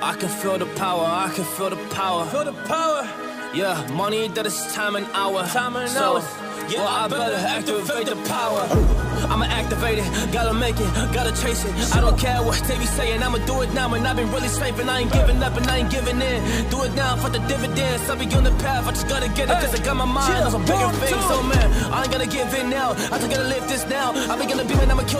I can feel the power, I can feel the power. Feel the power. Yeah, money that is time and hour. Time and so, hour. Yeah, well, I I better better activate the power. I'ma activate it, gotta make it, gotta chase it. I don't care what they be saying, I'ma do it now. And I've been really saving, I ain't giving up and I ain't giving in. Do it now for the dividends. I'll be on the path, I just gotta get it, cause I got my mind on some bigger things. So, oh, man, I ain't gonna give in now. I just gotta live this now. I be gonna be, man, I'ma kill.